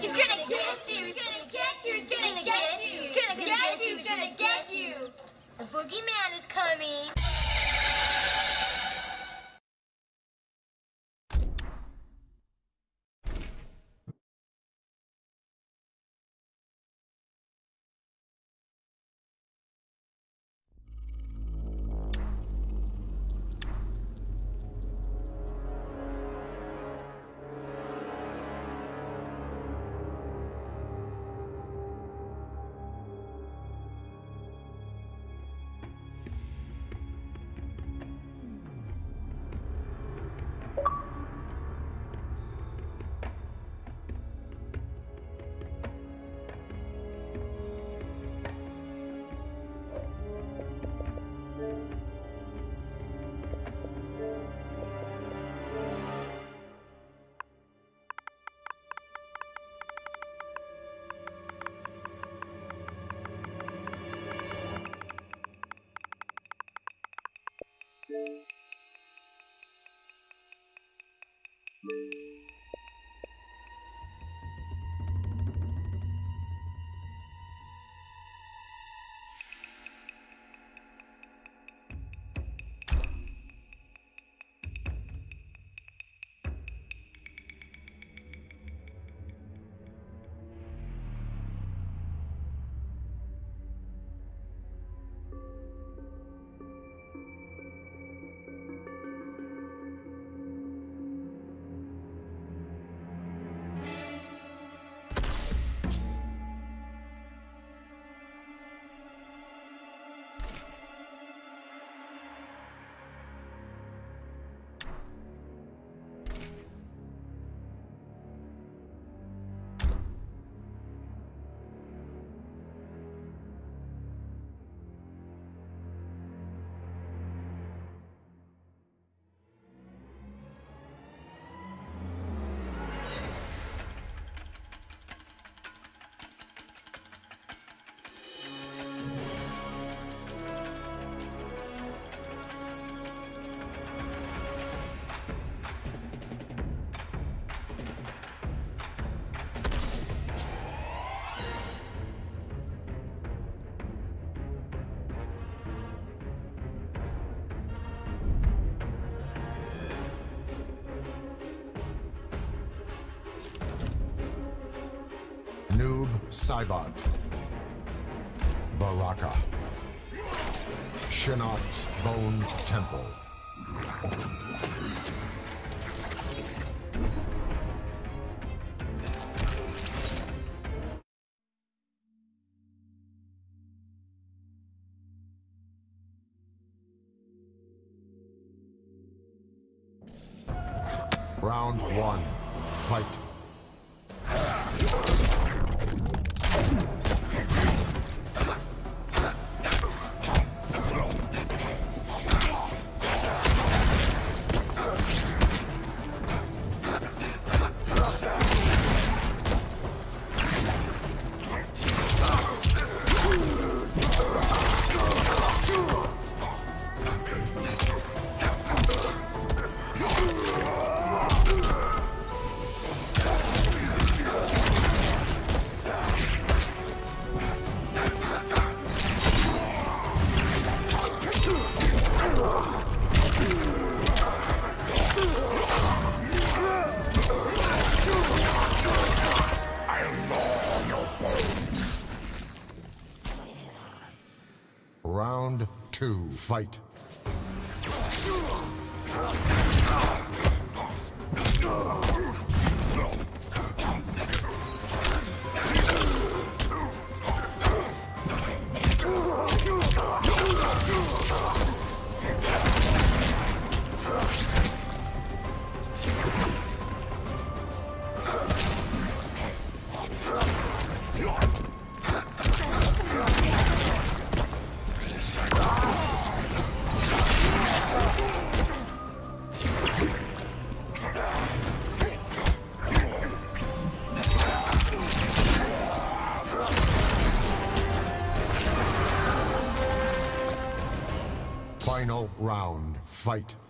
He's gonna get you. He's gonna get you. He's gonna get you. He's gonna get you. He's gonna get you. The boogeyman is coming. Noob Saibot. Baraka. Shinnok's Bone Temple. Two. Fight. Fight.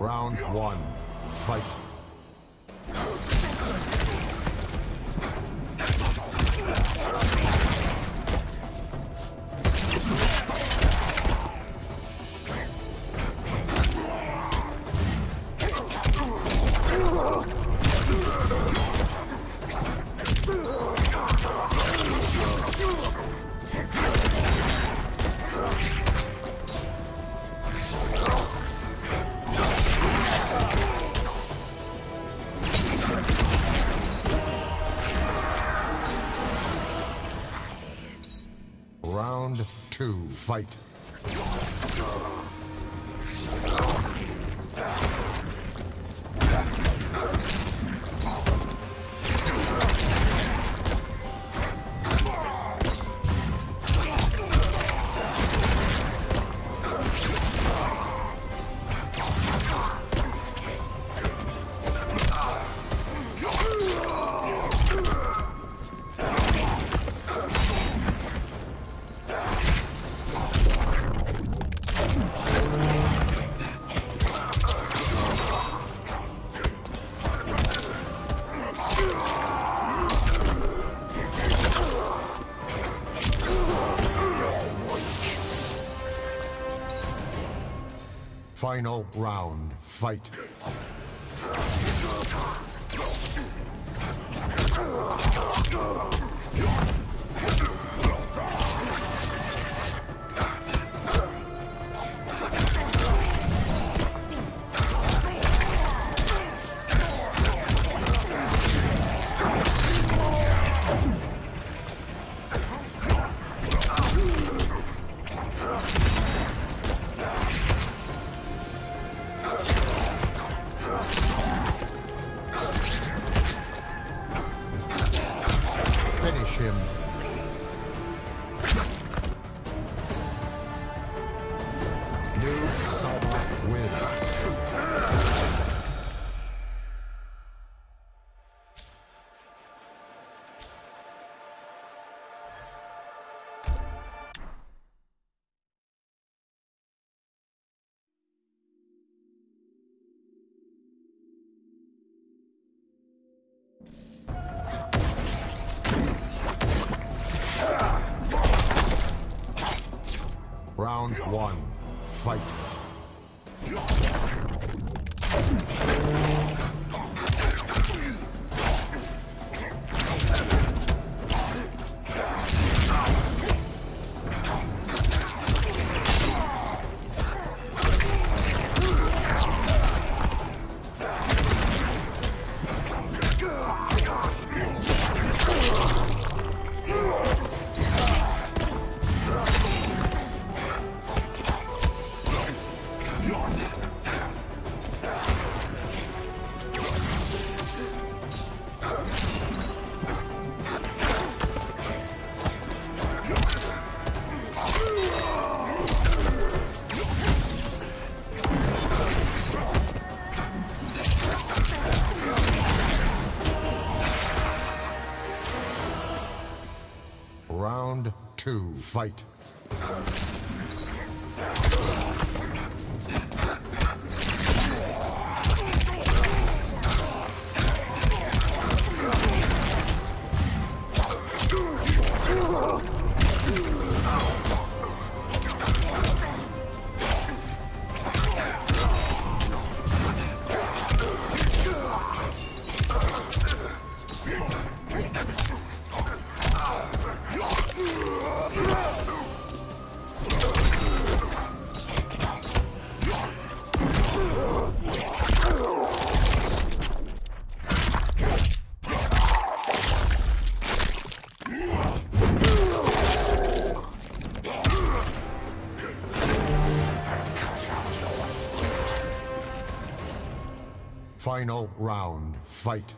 Round one. Fight. Two. Fight. Final round. Fight. Finish him. Noob Saibot wins. Round one. Fight. Fight. Final round, fight.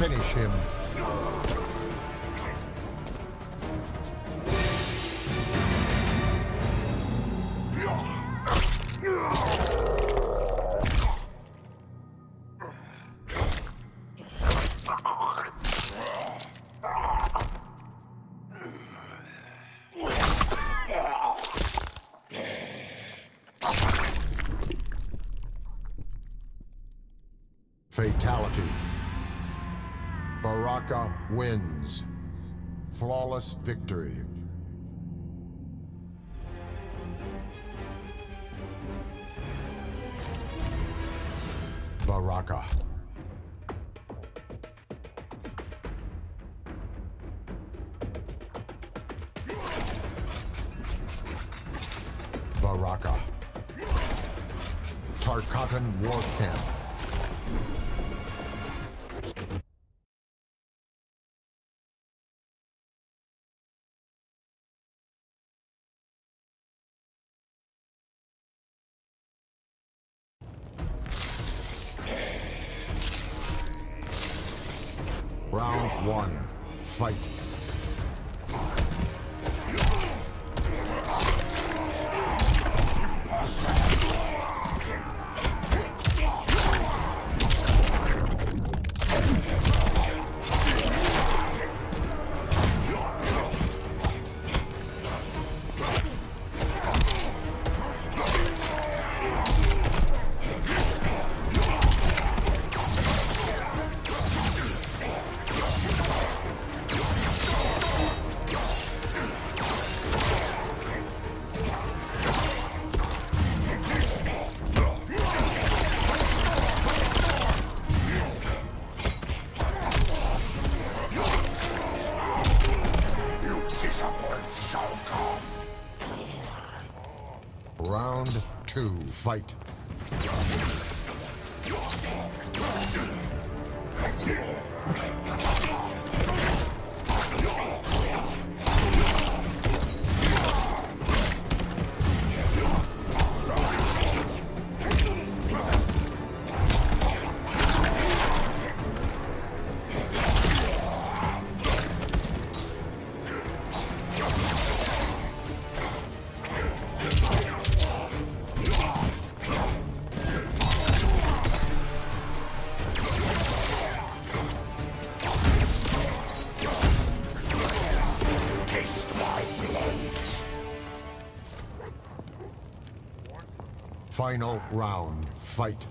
Finish him. Flawless victory. Baraka. Baraka. Tarkatan War Camp. Round one, fight. Fight. Final round, fight.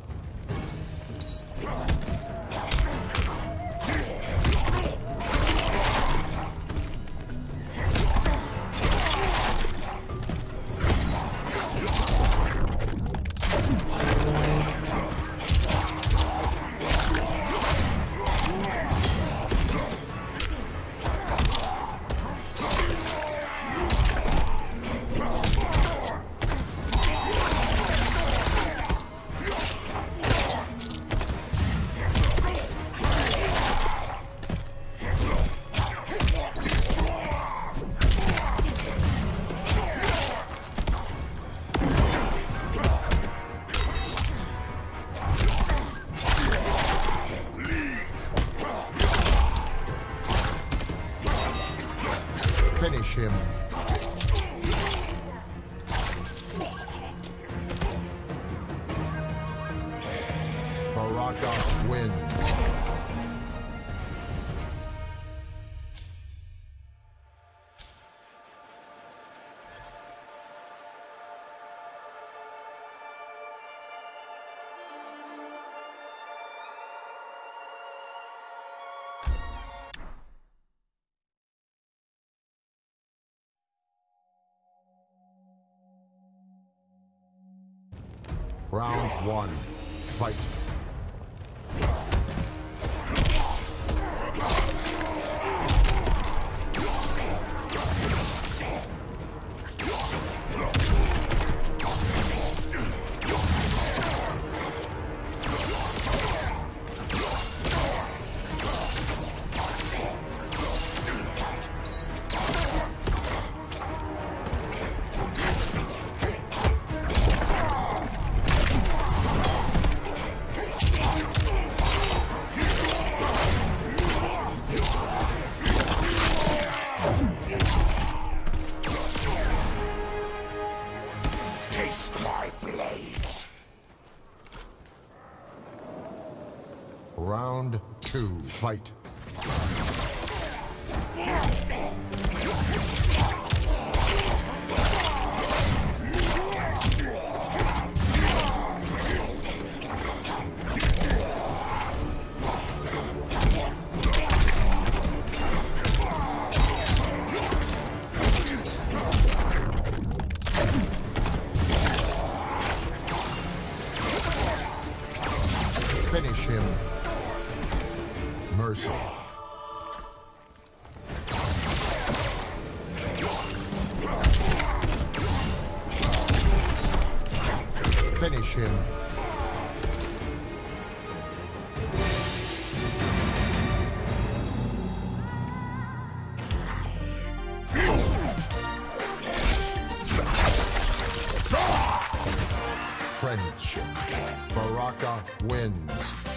Baraka wins. Round one, fight. Two, fight. Finish him. Mercy. Finish him. Friendship. Baraka wins.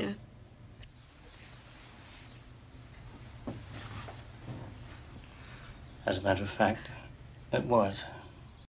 The boogeyman. As a matter of fact, it was.